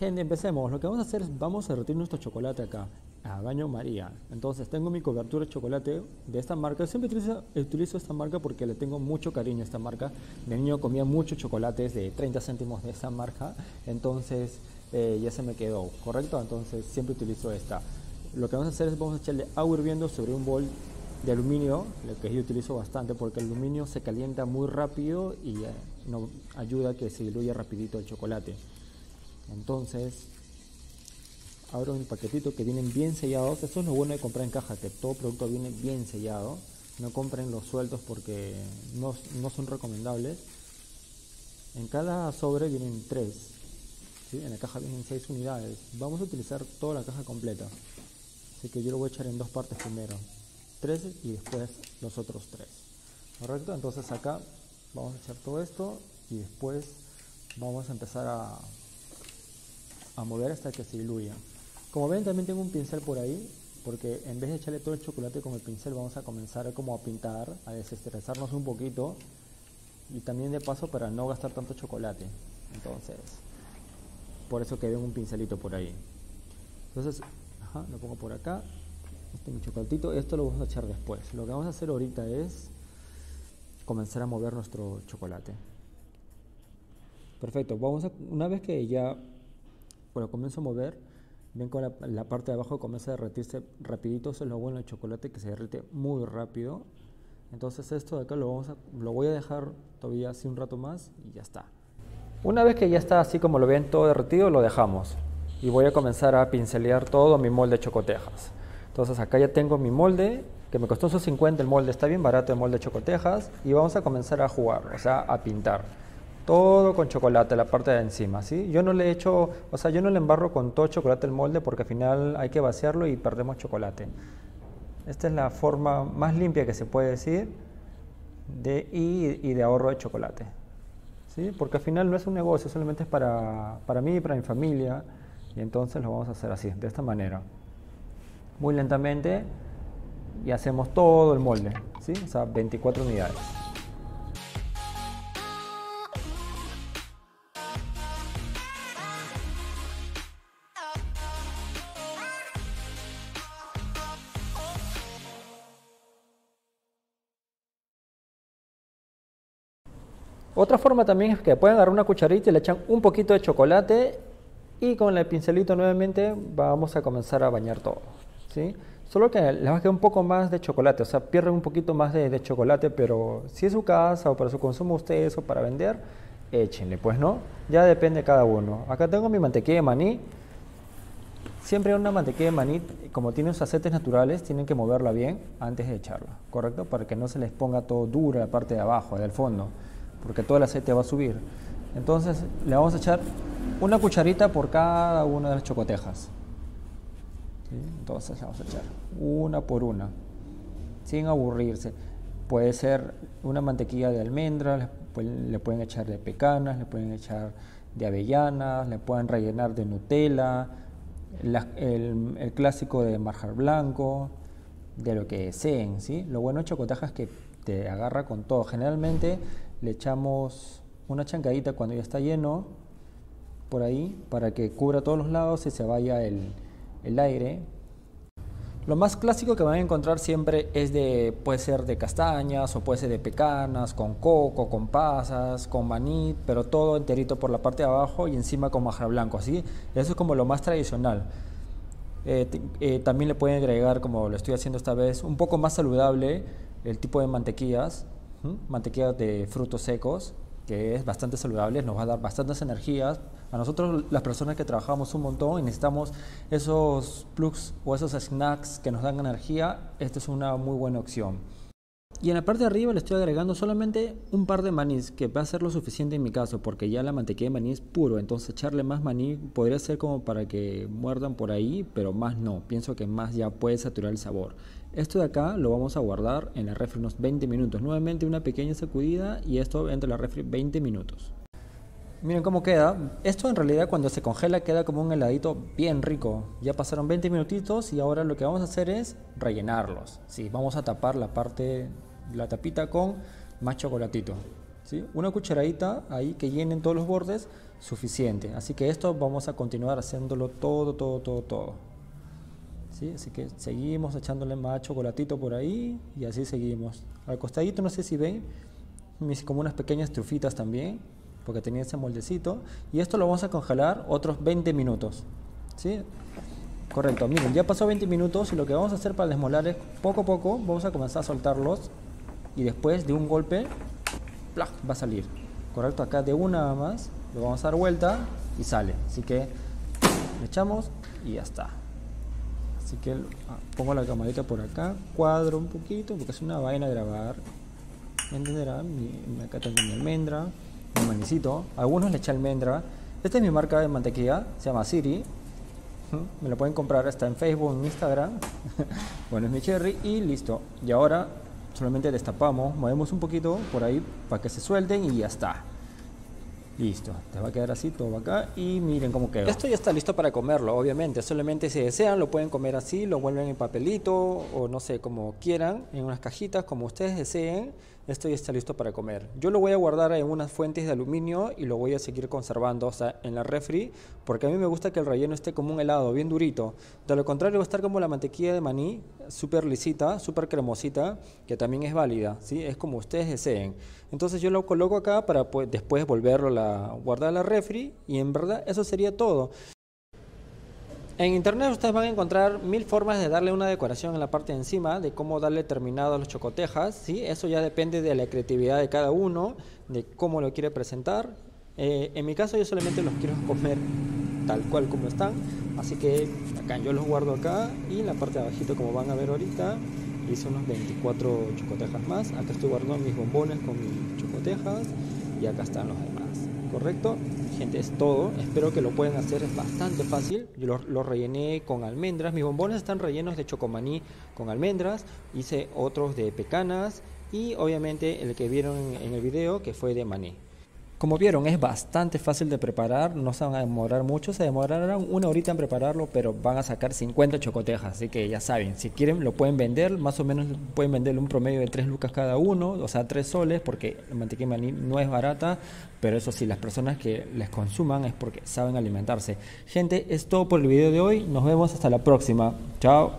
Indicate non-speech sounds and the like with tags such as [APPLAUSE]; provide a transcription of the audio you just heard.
Gente, empecemos. Lo que vamos a hacer es vamos a derretir nuestro chocolate acá, a baño María. Entonces tengo mi cobertura de chocolate de esta marca. Siempre utilizo, utilizo esta marca porque le tengo mucho cariño a esta marca. De niño comía muchos chocolates de 30 céntimos de esta marca. Entonces eh, ya se me quedó, ¿correcto? Entonces siempre utilizo esta. Lo que vamos a hacer es vamos a echarle agua hirviendo sobre un bol de aluminio, lo que yo utilizo bastante porque el aluminio se calienta muy rápido y eh, no, ayuda a que se diluya rapidito el chocolate. Entonces, abro mi paquetito que vienen bien sellados. Esto es lo bueno de comprar en caja, que todo producto viene bien sellado. No compren los sueltos porque no, son recomendables. En cada sobre vienen tres. En la caja vienen seis unidades. Vamos a utilizar toda la caja completa. Así que yo lo voy a echar en dos partes primero. Tres y después los otros tres. ¿Correcto? Entonces acá vamos a echar todo esto y después vamos a empezar a a mover hasta que se diluya. Como ven también tengo un pincel por ahí, porque en vez de echarle todo el chocolate con el pincel vamos a comenzar como a pintar, a desestresarnos un poquito y también de paso para no gastar tanto chocolate. Entonces, por eso que un pincelito por ahí. Entonces, lo pongo por acá. Este es mi chocolatito, esto lo vamos a echar después. Lo que vamos a hacer ahorita es comenzar a mover nuestro chocolate. Perfecto, vamos a, una vez que ya cuando comienzo a mover, ven con la, parte de abajo comienza a derretirse rapidito, eso es lo bueno del chocolate que se derrite muy rápido. Entonces esto de acá lo, voy a dejar todavía así un rato más y ya está. Una vez que ya está así como lo ven todo derretido, lo dejamos. Y voy a comenzar a pincelear todo mi molde de chocotejas. Entonces acá ya tengo mi molde, que me costó esos 50 el molde, está bien barato el molde de chocotejas. Y vamos a comenzar a jugar, o sea, a pintar todo con chocolate, la parte de encima, ¿sí? Yo no le echo, o sea, yo no le embarro con todo chocolate el molde porque al final hay que vaciarlo y perdemos chocolate. Esta es la forma más limpia que se puede decir de, y, de ahorro de chocolate, ¿sí? Porque al final no es un negocio, solamente es para, para mí y para mi familia y entonces lo vamos a hacer así, de esta manera. Muy lentamente y hacemos todo el molde, ¿sí? O sea, 24 unidades. Otra forma también es que pueden agarrar una cucharita y le echan un poquito de chocolate y con el pincelito nuevamente vamos a comenzar a bañar todo. ¿sí? Solo que les va a quedar un poco más de chocolate, o sea, pierden un poquito más de, chocolate, pero si es su casa o para su consumo ustedes o para vender, échenle, pues no, ya depende de cada uno. Acá tengo mi mantequilla de maní. Siempre una mantequilla de maní, como tiene sus aceites naturales, tienen que moverla bien antes de echarla, ¿correcto? Para que no se les ponga todo duro la parte de abajo, del fondo porque todo el aceite va a subir. Entonces le vamos a echar una cucharita por cada una de las chocotejas. Entonces le vamos a echar una por una, sin aburrirse. Puede ser una mantequilla de almendras, le pueden echar de pecanas, le pueden echar de avellanas, le pueden rellenar de Nutella, el, clásico de marjar blanco, de lo que deseen. ¿sí? Lo bueno de chocotejas es que te agarra con todo. Generalmente le echamos una chancadita cuando ya está lleno por ahí para que cubra todos los lados y se vaya el, aire. Lo más clásico que van a encontrar siempre es de, puede ser de castañas o puede ser de pecanas, con coco, con pasas, con maní, pero todo enterito por la parte de abajo y encima con majar blanco, así. Eso es como lo más tradicional. Eh, eh, también le pueden agregar, como lo estoy haciendo esta vez, un poco más saludable el tipo de mantequillas, mantequilla de frutos secos, que es bastante saludable, nos va a dar bastantes energías. A nosotros, las personas que trabajamos un montón y necesitamos esos plugs o esos snacks que nos dan energía, esta es una muy buena opción. Y en la parte de arriba le estoy agregando solamente un par de manís, que va a ser lo suficiente en mi caso, porque ya la mantequilla de maní es puro, entonces echarle más maní podría ser como para que muerdan por ahí, pero más no, pienso que más ya puede saturar el sabor. Esto de acá lo vamos a guardar en la refri unos 20 minutos, nuevamente una pequeña sacudida y esto entre la refri 20 minutos. Miren cómo queda. Esto en realidad cuando se congela queda como un heladito bien rico. Ya pasaron 20 minutitos y ahora lo que vamos a hacer es rellenarlos. Sí, vamos a tapar la parte, la tapita con más chocolatito. ¿sí? Una cucharadita ahí que llenen todos los bordes, suficiente. Así que esto vamos a continuar haciéndolo todo, todo, todo, todo. ¿Sí? Así que seguimos echándole más chocolatito por ahí y así seguimos. Al costadito, no sé si ven, mis como unas pequeñas trufitas también, porque tenía ese moldecito. Y esto lo vamos a congelar otros 20 minutos. ¿Sí? Correcto, miren, ya pasó 20 minutos y lo que vamos a hacer para desmolar es poco a poco vamos a comenzar a soltarlos y después de un golpe va a salir. Correcto, acá de una más, lo vamos a dar vuelta y sale. Así que le echamos y ya está. Así que ah, pongo la camarita por acá, cuadro un poquito porque es una vaina grabar. Me entenderán, acá tengo mi almendra, mi manicito. Algunos le echan almendra. Esta es mi marca de mantequilla, se llama Siri. Me lo pueden comprar, está en Facebook, en Instagram. [LAUGHS] bueno, es mi cherry y listo. Y ahora solamente destapamos, movemos un poquito por ahí para que se suelten y ya está. Listo, te va a quedar así todo acá y miren cómo queda. Esto ya está listo para comerlo, obviamente. Solamente si desean lo pueden comer así, lo vuelven en papelito o no sé, como quieran, en unas cajitas, como ustedes deseen. Esto ya está listo para comer. Yo lo voy a guardar en unas fuentes de aluminio y lo voy a seguir conservando o sea, en la refri porque a mí me gusta que el relleno esté como un helado, bien durito. De lo contrario va a estar como la mantequilla de maní, súper lisita, súper cremosita, que también es válida, ¿sí? Es como ustedes deseen. Entonces yo lo coloco acá para pues, después volverlo a guardar la refri y en verdad eso sería todo. En internet ustedes van a encontrar mil formas de darle una decoración en la parte de encima, de cómo darle terminado a los chocotejas, ¿sí? Eso ya depende de la creatividad de cada uno, de cómo lo quiere presentar. Eh, en mi caso yo solamente los quiero comer tal cual como están, así que acá yo los guardo acá y en la parte de abajito como van a ver ahorita hice unos 24 chocotejas más. Acá estoy guardando mis bombones con mis chocotejas y acá están los demás. ¿Correcto? Gente, es todo. Espero que lo puedan hacer, es bastante fácil. Yo lo, rellené con almendras. Mis bombones están rellenos de chocomaní con almendras. Hice otros de pecanas y obviamente el que vieron en el video que fue de maní. Como vieron, es bastante fácil de preparar, no se van a demorar mucho, se demorarán una horita en prepararlo, pero van a sacar 50 chocotejas, así que ya saben, si quieren lo pueden vender, más o menos pueden venderle un promedio de 3 lucas cada uno, o sea, 3 soles, porque la mantequilla maní no es barata, pero eso sí, las personas que les consuman es porque saben alimentarse. Gente, es todo por el video de hoy, nos vemos hasta la próxima, chao.